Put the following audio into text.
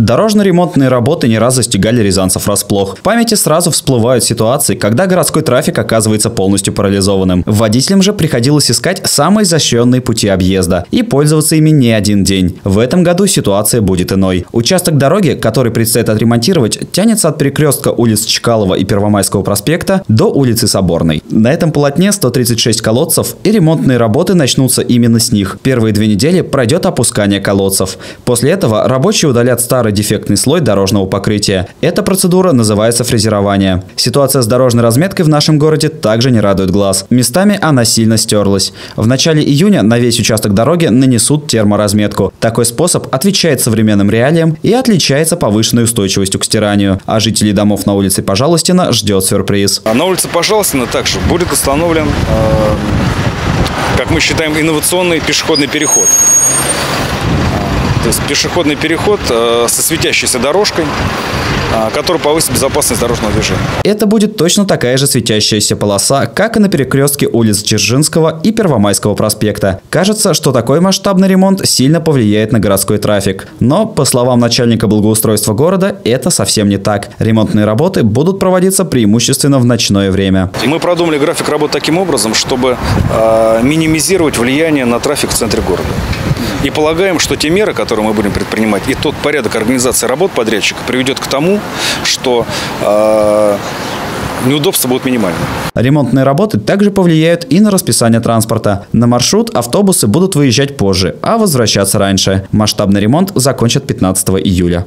Дорожно-ремонтные работы не раз застигали рязанцев расплох. В памяти сразу всплывают ситуации, когда городской трафик оказывается полностью парализованным. Водителям же приходилось искать самые изощренные пути объезда и пользоваться ими не один день. В этом году ситуация будет иной. Участок дороги, который предстоит отремонтировать, тянется от перекрестка улиц Чкалова и Первомайского проспекта до улицы Соборной. На этом полотне 136 колодцев и ремонтные работы начнутся именно с них. Первые две недели пройдет опускание колодцев. После этого рабочие удалят старый дефектный слой дорожного покрытия. Эта процедура называется фрезерование. Ситуация с дорожной разметкой в нашем городе также не радует глаз. Местами она сильно стерлась. В начале июня на весь участок дороги нанесут терморазметку. Такой способ отвечает современным реалиям и отличается повышенной устойчивостью к стиранию. А жителей домов на улице Пожалостина ждет сюрприз. А на улице Пожалостина также будет установлен, э, как мы считаем, инновационный пешеходный переход. То есть пешеходный переход э, со светящейся дорожкой, который повысит безопасность дорожного движения. Это будет точно такая же светящаяся полоса, как и на перекрестке улиц Дзержинского и Первомайского проспекта. Кажется, что такой масштабный ремонт сильно повлияет на городской трафик. Но, по словам начальника благоустройства города, это совсем не так. Ремонтные работы будут проводиться преимущественно в ночное время. Мы продумали график работы таким образом, чтобы э, минимизировать влияние на трафик в центре города. И полагаем, что те меры, которые мы будем предпринимать, и тот порядок организации работ подрядчика приведет к что э, неудобства будут минимальны. Ремонтные работы также повлияют и на расписание транспорта. На маршрут автобусы будут выезжать позже, а возвращаться раньше. Масштабный ремонт закончат 15 июля.